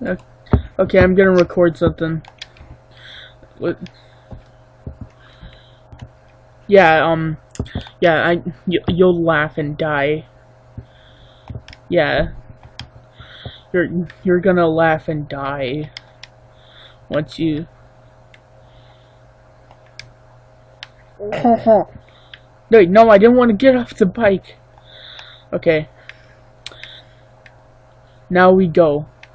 Okay, I'm gonna record something. What? Yeah, um, yeah, I, you, you'll laugh and die. Yeah. You're, you're gonna laugh and die. Once you... Wait, no, I didn't want to get off the bike. Okay. Now we go.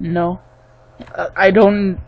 No. I don't